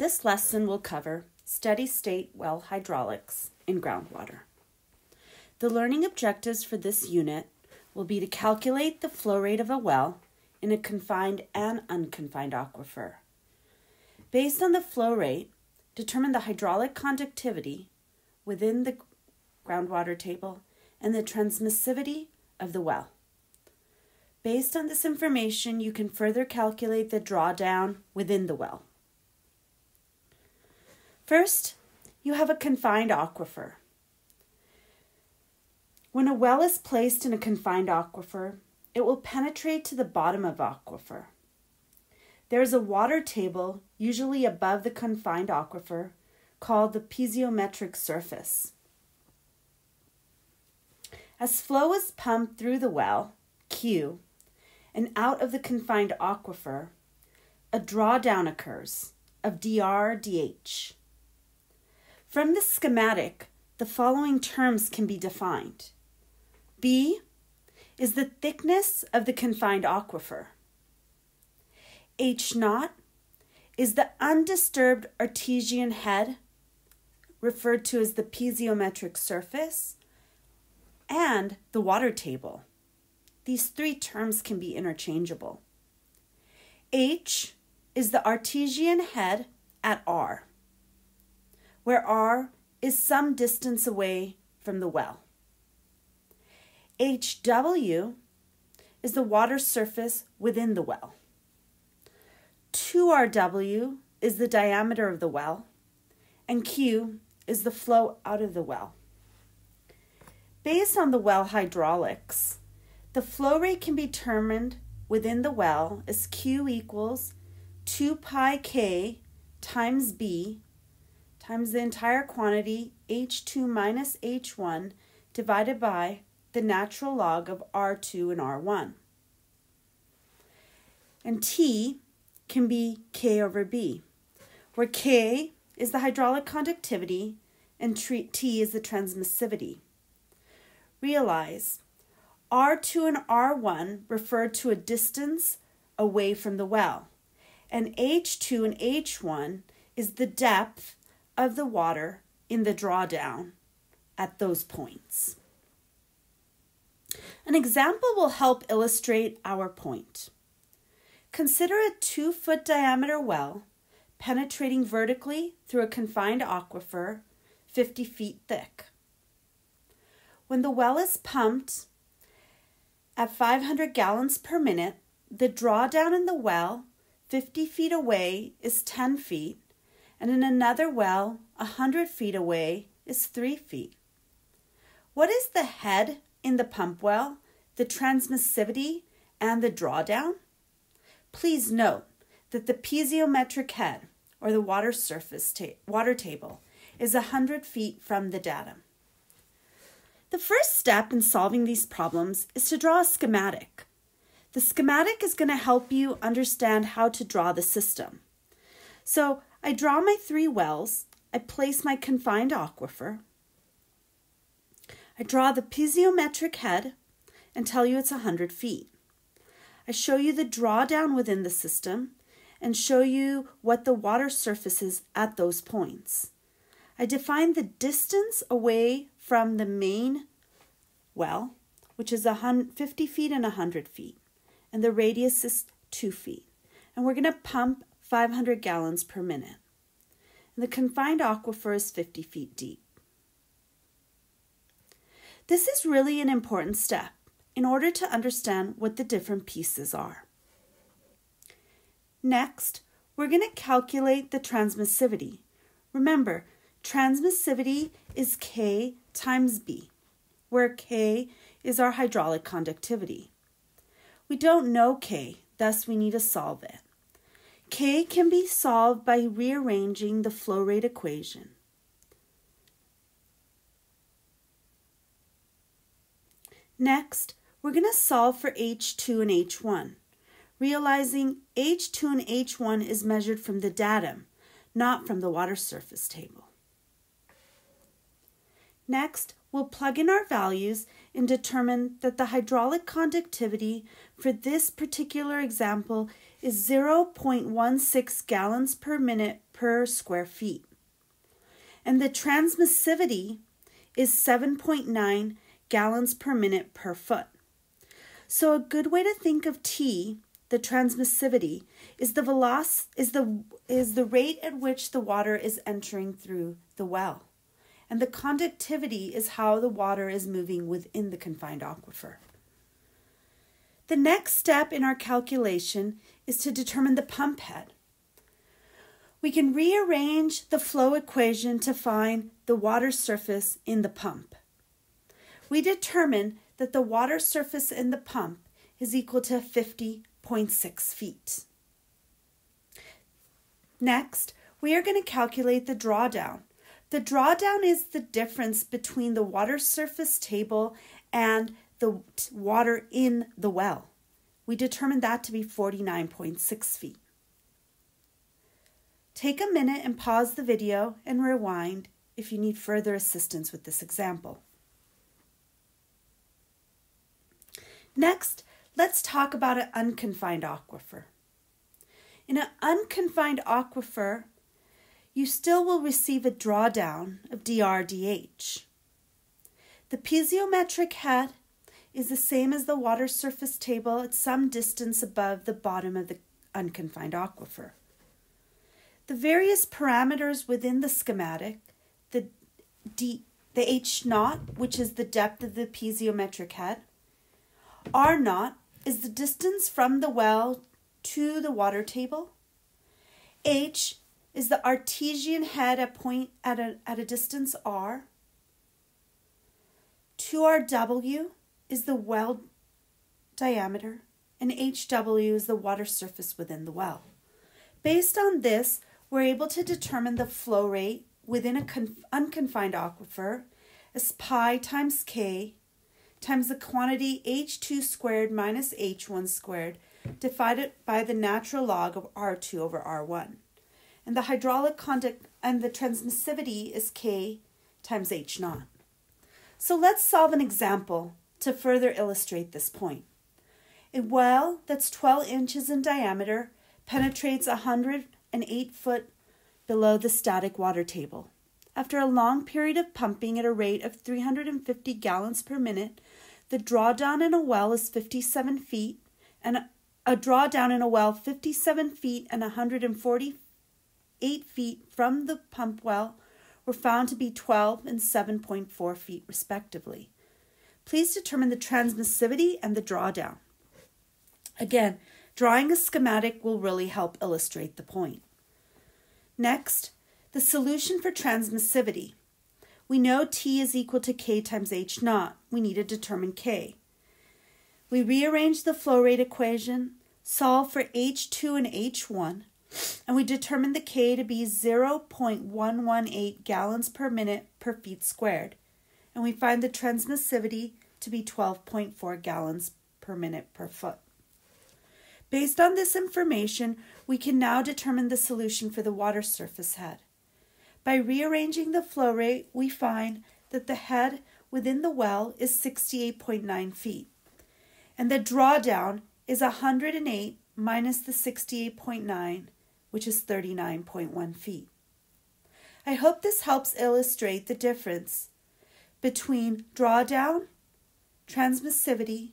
This lesson will cover steady state well hydraulics in groundwater. The learning objectives for this unit will be to calculate the flow rate of a well in a confined and unconfined aquifer. Based on the flow rate, determine the hydraulic conductivity within the groundwater table and the transmissivity of the well. Based on this information, you can further calculate the drawdown within the well. First, you have a confined aquifer. When a well is placed in a confined aquifer, it will penetrate to the bottom of aquifer. There is a water table, usually above the confined aquifer, called the piezometric surface. As flow is pumped through the well, Q, and out of the confined aquifer, a drawdown occurs of dr dh. From the schematic, the following terms can be defined. B is the thickness of the confined aquifer. H naught is the undisturbed artesian head, referred to as the piezometric surface, and the water table. These three terms can be interchangeable. H is the artesian head at R, where R is some distance away from the well. HW is the water surface within the well. 2RW is the diameter of the well, and Q is the flow out of the well. Based on the well hydraulics, the flow rate can be determined within the well as Q equals 2 pi K times B times the entire quantity H2 minus H1 divided by the natural log of R2 and R1. And T can be K over B, where K is the hydraulic conductivity and T is the transmissivity. Realize R2 and R1 refer to a distance away from the well, and H2 and H1 is the depth of the water in the drawdown at those points. An example will help illustrate our point. Consider a two foot diameter well penetrating vertically through a confined aquifer 50 feet thick. When the well is pumped at 500 gallons per minute, the drawdown in the well 50 feet away is 10 feet, and in another well a 100 feet away is 3 feet. What is the head in the pump well, the transmissivity, and the drawdown? Please note that the piezometric head, or the water surface ta- water table, is a 100 feet from the datum. The first step in solving these problems is to draw a schematic. The schematic is going to help you understand how to draw the system. So I draw my three wells, I place my confined aquifer, I draw the piezometric head and tell you it's 100 feet. I show you the drawdown within the system and show you what the water surface is at those points. I define the distance away from the main well, which is 50 feet and 100 feet, and the radius is 2 feet. And we're going to pump 500 gallons per minute. And the confined aquifer is 50 feet deep. This is really an important step in order to understand what the different pieces are. Next, we're going to calculate the transmissivity. Remember, transmissivity is K times B, where K is our hydraulic conductivity. We don't know K, thus we need to solve it. K can be solved by rearranging the flow rate equation. Next, we're going to solve for H2 and H1, realizing H2 and H1 is measured from the datum, not from the water surface table. Next, we'll plug in our values and determine that the hydraulic conductivity for this particular example is 0.16 gallons per minute per square feet. And the transmissivity is 7.9 gallons per minute per foot. So a good way to think of T, the transmissivity, is the veloc- is the is the rate at which the water is entering through the well. And the conductivity is how the water is moving within the confined aquifer. The next step in our calculation is to determine the pump head. We can rearrange the flow equation to find the water surface in the pump. We determine that the water surface in the pump is equal to 50.6 feet. Next, we are going to calculate the drawdown. The drawdown is the difference between the water surface table and the water in the well. We determined that to be 49.6 feet. Take a minute and pause the video and rewind if you need further assistance with this example. Next, let's talk about an unconfined aquifer. In an unconfined aquifer, you still will receive a drawdown of dRdH. The piezometric head is the same as the water surface table at some distance above the bottom of the unconfined aquifer. The various parameters within the schematic, the D, the H naught, which is the depth of the piezometric head, R naught is the distance from the well to the water table. H is the artesian head at point at a, at a distance r. 2rw is the well diameter and hw is the water surface within the well. Based on this, we're able to determine the flow rate within an conf- unconfined aquifer as pi times k times the quantity h2 squared minus h1 squared divided by the natural log of r2 over r1 and the hydraulic conduct and the transmissivity is K times H naught. So let's solve an example to further illustrate this point. A well that's 12 inches in diameter penetrates 108 foot below the static water table. After a long period of pumping at a rate of 350 gallons per minute, the drawdown in a well is 57 feet, and a drawdown in a well 57 feet and 140 8 feet from the pump well were found to be 12 and 7.4 feet, respectively. Please determine the transmissivity and the drawdown. Again, drawing a schematic will really help illustrate the point. Next, the solution for transmissivity. We know T is equal to K times H naught. We need to determine K. We rearrange the flow rate equation, solve for H2 and H1, and we determine the K to be 0.118 gallons per minute per feet squared, and we find the transmissivity to be 12.4 gallons per minute per foot. Based on this information, we can now determine the solution for the water surface head. By rearranging the flow rate, we find that the head within the well is 68.9 feet, and the drawdown is 108 minus the 68.9 which is 39.1 feet. I hope this helps illustrate the difference between drawdown, transmissivity,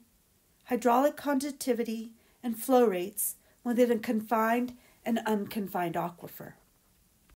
hydraulic conductivity, and flow rates within a confined and unconfined aquifer.